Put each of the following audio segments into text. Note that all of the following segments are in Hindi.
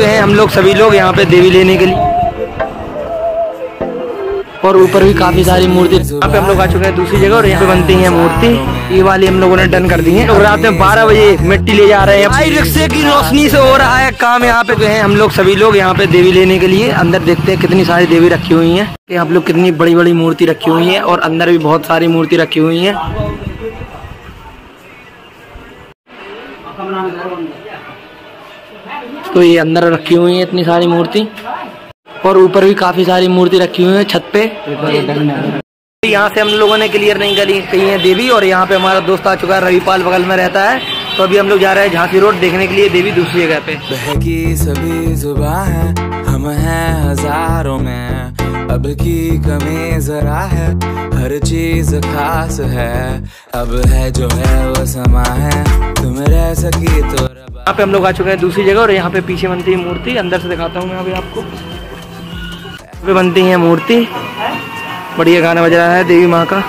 चुके हैं हम लोग सभी लोग यहाँ पे देवी लेने के लिए। और ऊपर भी काफ़ी सारी मूर्ति। यहाँ पे हम लोग आ चुके हैं दूसरी जगह और यहाँ पे बनती है मूर्ति। ये वाली हम लोगों ने डन कर दी है। और रात में बारह बजे मिट्टी ले जा रहे हैं। भाई, रिक्शे की रोशनी से हो रहा है काम यहाँ पे जो है हम लोग सभी लोग यहाँ पे देवी लेने के लिए। अंदर देखते हैं कितनी सारी देवी रखी हुई है। यहाँ लोग कितनी बड़ी बड़ी मूर्ति रखी हुई है और अंदर भी बहुत सारी मूर्ति रखी हुई है। तो ये अंदर रखी हुई है इतनी सारी मूर्ति। और ऊपर भी काफ़ी सारी मूर्ति रखी हुई है, छत पे। यहाँ से हम लोगों ने क्लियर नहीं करी कही है देवी, और यहाँ पे हमारा दोस्त आ चुका है, रविपाल बगल में रहता है। तो अभी हम लोग जा रहे हैं झांसी रोड देखने के लिए, देवी दूसरी जगह पे। सभी जुबा है, हम हैं हज़ारों में। अब की कमी जरा है, हर चीज़ खास है। अब है जो है वो समा है, तुम रह सकी तो यहाँ पे हम लोग आ चुके हैं दूसरी जगह और यहाँ पे पीछे बनती है मूर्ति, अंदर से दिखाता हूँ मैं अभी आपको। पे बनती है मूर्ति, बढ़िया गाना बज रहा है देवी माँ का।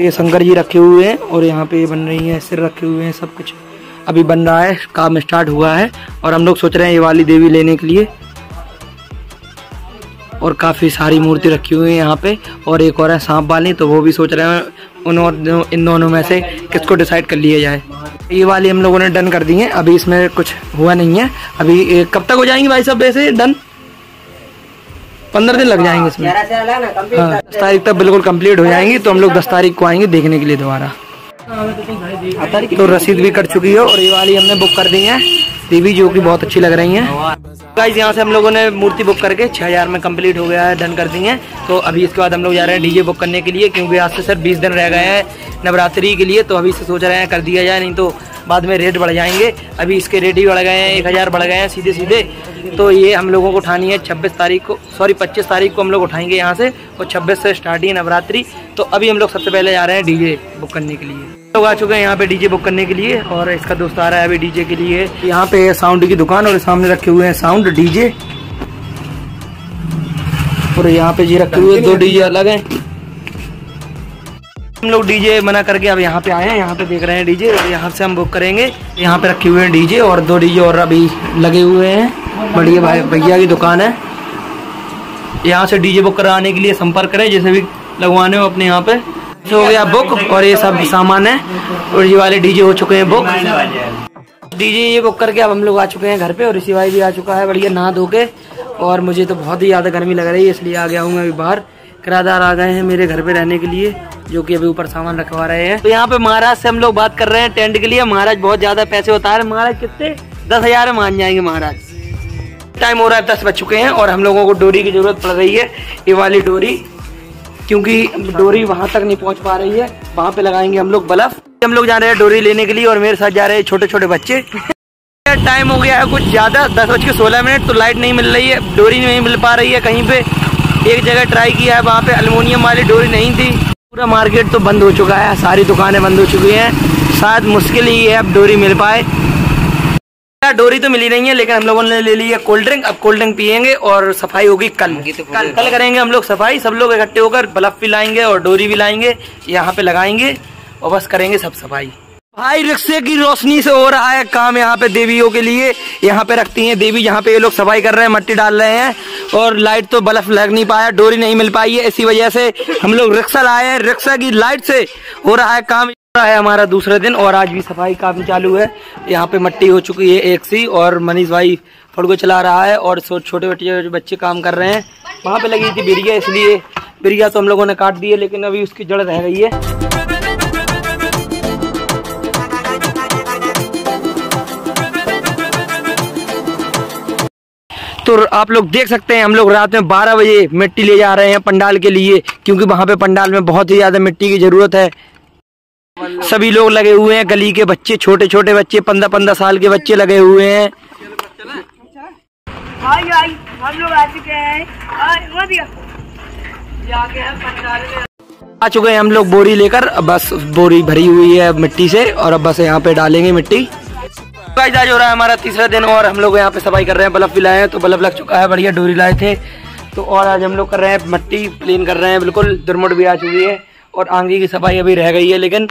ये शंकर जी रखे हुए हैं और यहाँ पे बन रही है, सिर रखे हुए हैं, सब कुछ अभी बन रहा है, काम स्टार्ट हुआ है। और हम लोग सोच रहे हैं ये वाली देवी लेने के लिए। और काफ़ी सारी मूर्ति रखी हुई है यहाँ पे। और एक और है सांप वाली तो वो भी सोच रहे हैं उन और इन दोनों में से किसको डिसाइड कर लिया जाए। ये वाली हम लोगों ने डन कर दी है। अभी इसमें कुछ हुआ नहीं है। अभी कब तक हो जाएँगे भाई साहब वैसे डन पंद्रह दिन लग जाएँगे इसमें। हाँ दस तारीख तक बिल्कुल कंप्लीट हो जाएँगी तो हम लोग दस तारीख को आएँगे देखने के लिए दोबारा। तो रसीद भी कट चुकी है और ये वाली हमने बुक कर दी है। टीवी जो कि बहुत अच्छी लग रही है। गाइज़ यहाँ से हम लोगों ने मूर्ति बुक करके छह हज़ार में कंप्लीट हो गया है डन कर दी है। तो अभी इसके बाद हम लोग जा रहे हैं डीजे बुक करने के लिए, क्योंकि आज से सर बीस दिन रह गए हैं नवरात्रि के लिए तो अभी से सोच रहे हैं कर दिया जाए, नहीं तो बाद में रेट बढ़ जाएँगे। अभी इसके रेट ही बढ़ गए हैं, एक हज़ार बढ़ गए हैं सीधे सीधे तो ये हम लोगों को उठानी है छब्बीस तारीख को सॉरी पच्चीस तारीख को हम लोग उठाएँगे यहाँ से, और छब्बीस से स्टार्टिंग नवरात्रि। तो अभी हम लोग सबसे पहले जा रहे हैं डीजे बुक करने के लिए। लोग आ चुके हैं यहाँ पे डीजे बुक करने के लिए और इसका दोस्त आ रहा है अभी डीजे के लिए। यहाँ पे साउंड की दुकान और सामने रखे हुए हैं साउंड डीजे और यहाँ पे जी रखे हुए दो डीजे अलग हैं। हम लोग डीजे मना करके अब यहाँ पे आए हैं यहाँ पे देख रहे हैं डीजे और यहाँ से हम बुक करेंगे। यहाँ पे रखे हुए हैं डीजे और दो डीजे और अभी लगे हुए हैं। बढ़िया भाई भैया की दुकान है। यहाँ से डीजे बुक कराने के लिए संपर्क करें जैसे भी लगवाने हो अपने यहाँ पे। हो गया बुक और ये सब सामान है। और ये वाले डीजे हो चुके हैं बुक डीजे ये बुक करके अब हम लोग आ चुके हैं घर पे और ऋषि भाई भी आ चुका है बढ़िया नहा धो के। और मुझे तो बहुत ही ज़्यादा गर्मी लग रही है, इसलिए आ गया हूँ मैं अभी बाहर। किराएदार आ गए हैं मेरे घर पे रहने के लिए, जो कि अभी ऊपर सामान रखवा रहे हैं। तो यहाँ पे महाराज से हम लोग बात कर रहे हैं टेंट के लिए। महाराज बहुत ज़्यादा पैसे बता रहे महाराज कितने? दस हज़ार मान जाएँगे महाराज। टाइम हो रहा है, दस बज चुके हैं और हम लोगों को डोरी की ज़रूरत पड़ रही है, ये वाली डोरी। क्योंकि डोरी वहाँ तक नहीं पहुँच पा रही है। वहाँ पे लगाएँगे हम लोग बलफ। हम लोग जा रहे हैं डोरी लेने के लिए और मेरे साथ जा रहे हैं छोटे छोटे बच्चे टाइम हो गया है कुछ ज़्यादा। दस बज के सोलह मिनट तो लाइट नहीं मिल रही है। डोरी नहीं मिल पा रही है कहीं पे। एक जगह ट्राई किया है, वहाँ पे अल्मोनियम वाली डोरी नहीं थी। पूरा मार्केट तो बंद हो चुका है। सारी दुकानें बंद हो चुकी हैं। शायद मुश्किल ही है अब डोरी मिल पाए। डोरी तो मिली नहीं है लेकिन हम लोगों ने ले ली है कोल्ड ड्रिंक अब कोल्ड ड्रिंक पियेंगे और सफ़ाई होगी कल। कल कल करेंगे हम लोग सफ़ाई सब लोग इकट्ठे होकर बल्ब भी लाएँगे और डोरी भी लाएँगे यहाँ पे लगाएँगे और बस करेंगे सब सफ़ाई। भाई रिक्शे की रोशनी से हो रहा है काम यहाँ पे देवियों के लिए। यहाँ पे रखती हैं देवी जहाँ पे ये लोग सफ़ाई कर रहे हैं मट्टी डाल रहे हैं और लाइट तो बल्ब लग नहीं पाया डोरी नहीं मिल पाई है। इसी वजह से हम लोग रिक्शा लाए हैं। रिक्शा की लाइट से हो रहा है काम। है हमारा दूसरा दिन और आज भी सफ़ाई काफ़ी चालू है। यहाँ पे मट्टी हो चुकी है एक सी और मनीष भाई फड़को चला रहा है और छोटे बच्चे बच्चे काम कर रहे हैं। वहाँ पे लगी थी बिरिया, इसलिए बिरिया तो हम लोगों ने काट दी है, लेकिन अभी उसकी जड़ रह गई है। तो आप लोग देख सकते हैं, हम लोग रात में 12 बजे मिट्टी ले जा रहे हैं पंडाल के लिए, क्योंकि वहाँ पे पंडाल में बहुत ही ज़्यादा मिट्टी की ज़रूरत है। सभी लोग लगे हुए हैं गली के बच्चे छोटे छोटे बच्चे पंद्रह पंद्रह साल के बच्चे लगे हुए हैं। हम लोग आ चुके हैं। आ। चुके हैं हम लोग बोरी लेकर अब बस बोरी भरी हुई है मिट्टी से और अब बस यहाँ पे डालेंगे मिट्टी। आज हो रहा है हमारा तीसरा दिन और हम लोग यहाँ पे सफ़ाई कर रहे हैं बल्ब भी लाए हैं तो बल्ब लग चुका है बढ़िया डोरी लाए थे। तो और आज हम लोग कर रहे हैं मट्टी क्लीन कर रहे हैं बिल्कुल दुरमुट भी आ चुकी है और आंगी की सफ़ाई अभी रह गई है लेकिन